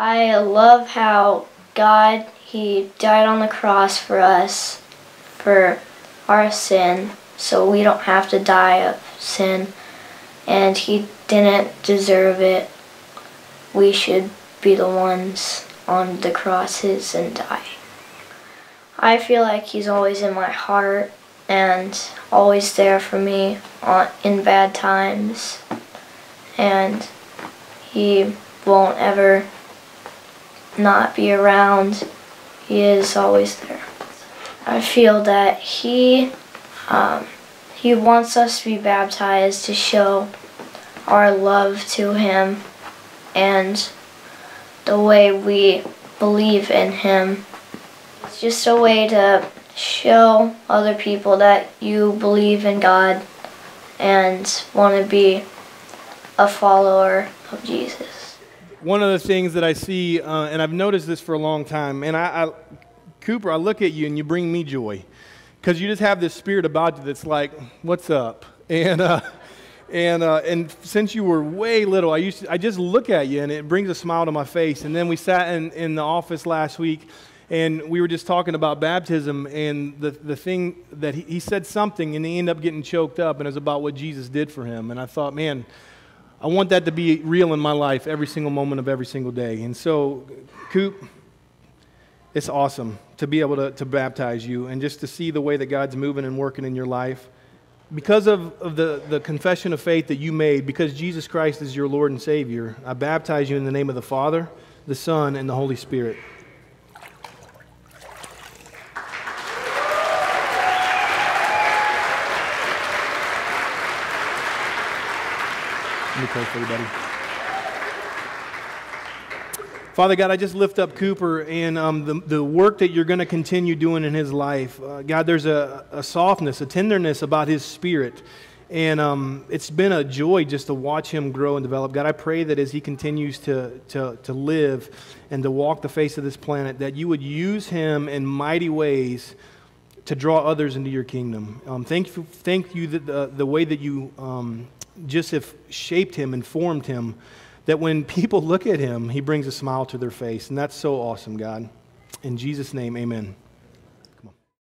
I love how God, He died on the cross for us, for our sin, so we don't have to die of sin. And He didn't deserve it. We should be the ones on the crosses and die. I feel like He's always in my heart and always there for me on, in bad times. And He won't ever not be around. He is always there. I feel that he um, he wants us to be baptized to show our love to him and the way we believe in him. It's just a way to show other people that you believe in God and want to be a follower of Jesus. One of the things that I see, uh, and I've noticed this for a long time, and I, I Cooper, I look at you and you bring me joy because you just have this spirit about you that's like, "What's up?" And uh, and uh, and since you were way little, I used to, I just look at you and it brings a smile to my face. And then we sat in, in the office last week and we were just talking about baptism and the, the thing that he, he said something and he ended up getting choked up and it was about what jesus did for him and i thought man i want that to be real in my life every single moment of every single day. And so coop it's awesome to be able to, to baptize you and just to see the way that god's moving and working in your life. Because of, of the, the confession of faith that you made because jesus christ is your lord and savior i baptize you in the name of the father the son and the holy spirit Let me pray for buddy. Father God, I just lift up Cooper and um, the, the work that you're going to continue doing in his life. Uh, God, there's a, a softness, a tenderness about his spirit. And um, it's been a joy just to watch him grow and develop. God, I pray that as he continues to, to, to live and to walk the face of this planet, that you would use him in mighty ways to draw others into your kingdom. Um, thank you, thank you that the, the way that you um, have shaped him and formed him that when people look at him, he brings a smile to their face. And that's so awesome, God. In Jesus' name, amen.